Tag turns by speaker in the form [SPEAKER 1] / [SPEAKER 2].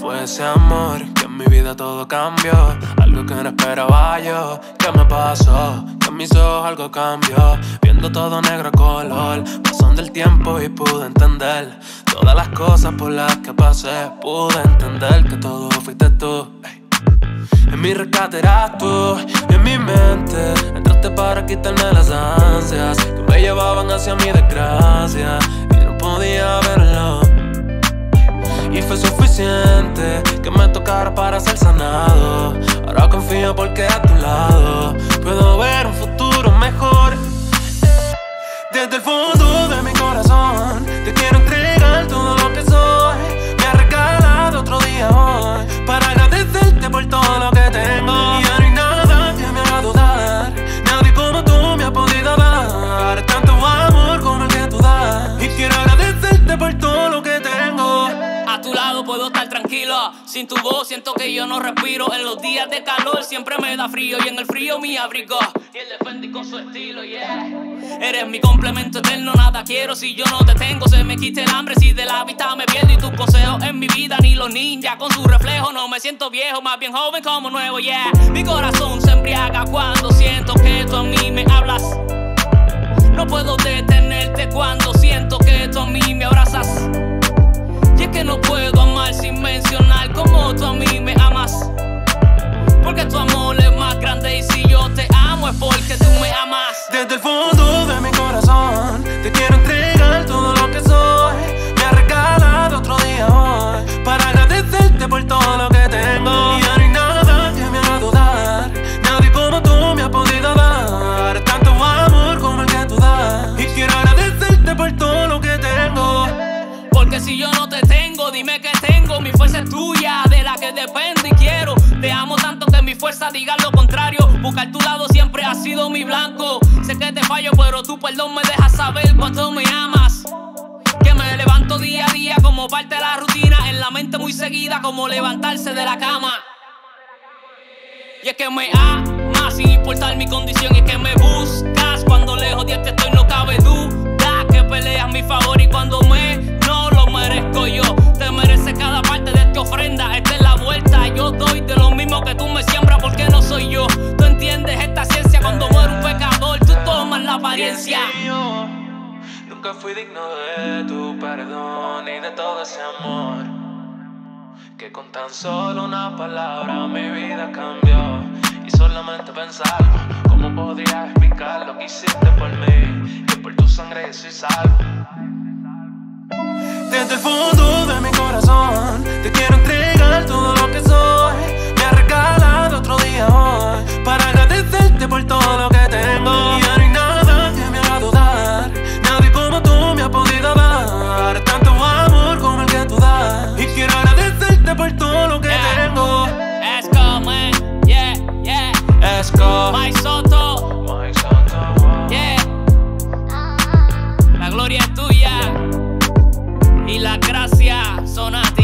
[SPEAKER 1] Fue ese amor que en mi vida todo cambió. Algo que no esperaba yo. ¿Qué me pasó? Que en mis ojos algo cambió. Viendo todo negro color. Pasando el tiempo y pude entender todas las cosas por las que pasé. Pude entender que todo fuiste tú. En mi rescate eras tú, en mi mente Entraste para quitarme las ansias Que me llevaban hacia mi desgracia Y no podía y fue suficiente que me tocara para ser sanado. Ahora confío porque a tu lado puedo
[SPEAKER 2] Puedo estar tranquilo. Sin tu voz siento que yo no respiro. En los días de calor siempre me da frío. Y en el frío mi abrigo. Y él defendí con su estilo, yeah. Eres mi complemento eterno, nada quiero si yo no te tengo. Se me quita el hambre si de la vista me pierdo. Y tus consejos en mi vida, ni los ninjas con su reflejo. No me siento viejo, más bien joven como nuevo, yeah. Mi corazón se embriaga si yo
[SPEAKER 1] no
[SPEAKER 2] te tengo, dime que tengo. Mi fuerza es tuya, de la que depende y quiero. Te amo tanto que mi fuerza diga lo contrario. Buscar tu lado siempre ha sido mi blanco. Sé que te fallo, pero tu perdón me deja saber cuánto me amas. Que me levanto día a día como parte de la rutina. En la mente muy seguida, como levantarse de la cama. Y es que me amas sin importar mi condición. Y es que me buscas cuando lejos de ti estoy, no cabe duda. Que peleas mi favor y cuando
[SPEAKER 1] nunca fui digno de tu perdón y de todo ese amor. Que con tan solo una palabra mi vida cambió. Y solamente pensarlo, ¿cómo podría explicar lo que hiciste por mí? Que por tu sangre soy salvo. Desde el
[SPEAKER 2] yeah.
[SPEAKER 1] Esco.
[SPEAKER 2] Mike Soto,
[SPEAKER 1] Mike Soto.
[SPEAKER 2] yeah. La gloria es tuya y la gracia son a ti.